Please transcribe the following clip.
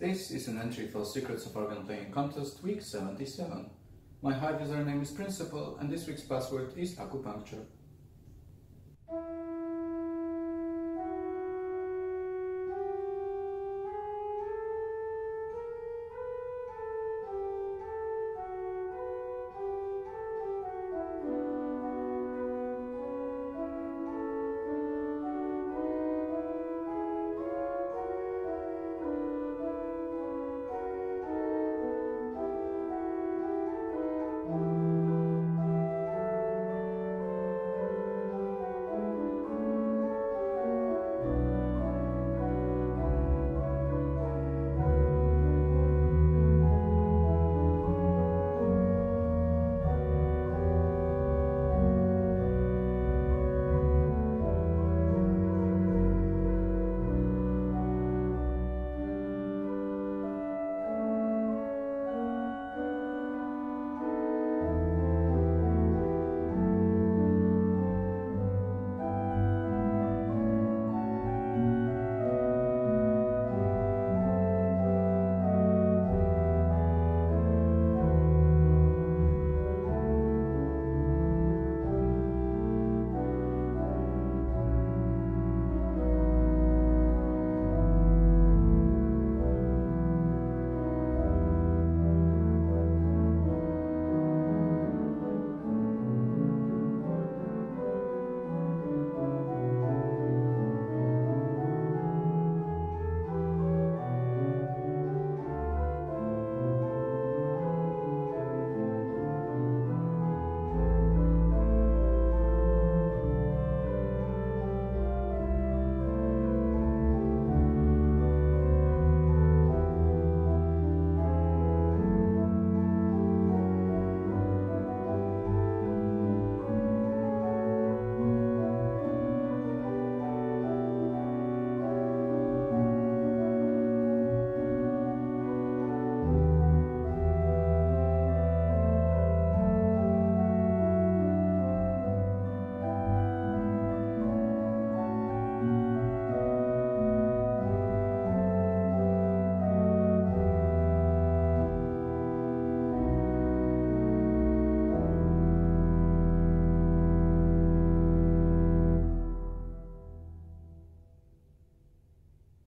This is an entry for Secrets of Organ Playing Contest week 77. My Hive username is Principal and this week's password is acupuncture.